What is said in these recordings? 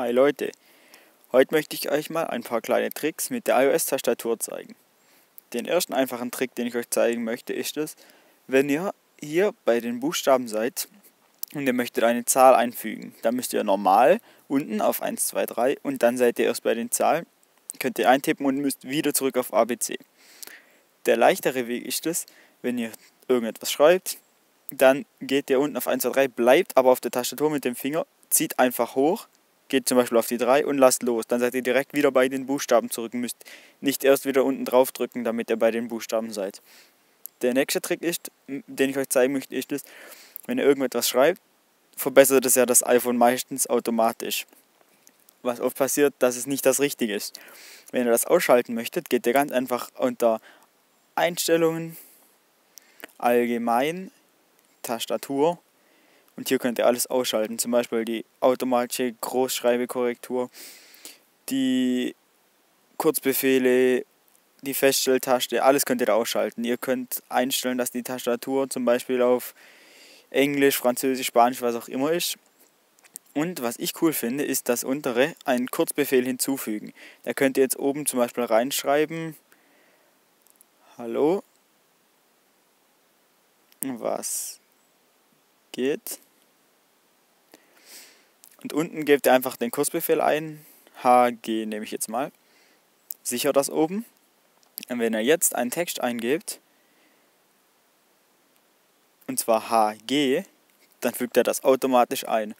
Hi Leute, heute möchte ich euch mal ein paar kleine Tricks mit der iOS-Tastatur zeigen. Den ersten einfachen Trick, den ich euch zeigen möchte, ist es, wenn ihr hier bei den Buchstaben seid und ihr möchtet eine Zahl einfügen, dann müsst ihr normal unten auf 1, 2, 3 und dann seid ihr erst bei den Zahlen, könnt ihr eintippen und müsst wieder zurück auf ABC. Der leichtere Weg ist es, wenn ihr irgendetwas schreibt, dann geht ihr unten auf 1, 2, 3, bleibt aber auf der Tastatur mit dem Finger, zieht einfach hoch geht zum Beispiel auf die 3 und lasst los. Dann seid ihr direkt wieder bei den Buchstaben zurück und müsst nicht erst wieder unten drauf drücken, damit ihr bei den Buchstaben seid. Der nächste Trick ist, den ich euch zeigen möchte, ist es, wenn ihr irgendetwas schreibt, verbessert es ja das iPhone meistens automatisch. Was oft passiert, dass es nicht das Richtige ist. Wenn ihr das ausschalten möchtet, geht ihr ganz einfach unter Einstellungen, Allgemein, Tastatur und hier könnt ihr alles ausschalten, zum Beispiel die automatische Großschreibekorrektur, die Kurzbefehle, die Feststelltaste, alles könnt ihr da ausschalten. Ihr könnt einstellen, dass die Tastatur zum Beispiel auf Englisch, Französisch, Spanisch, was auch immer ist. Und was ich cool finde, ist das untere, einen Kurzbefehl hinzufügen. Da könnt ihr jetzt oben zum Beispiel reinschreiben, Hallo, was geht? Und unten gebt ihr einfach den Kursbefehl ein. HG nehme ich jetzt mal. Sicher das oben. Und wenn ihr jetzt einen Text eingebt, und zwar HG, dann fügt er das automatisch ein.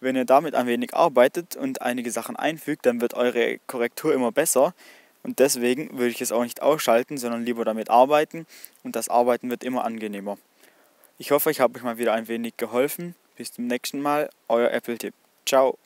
Wenn ihr damit ein wenig arbeitet und einige Sachen einfügt, dann wird eure Korrektur immer besser. Und deswegen würde ich es auch nicht ausschalten, sondern lieber damit arbeiten. Und das Arbeiten wird immer angenehmer. Ich hoffe, ich habe euch mal wieder ein wenig geholfen. Bis zum nächsten Mal, euer Apple-Tipp. Ciao.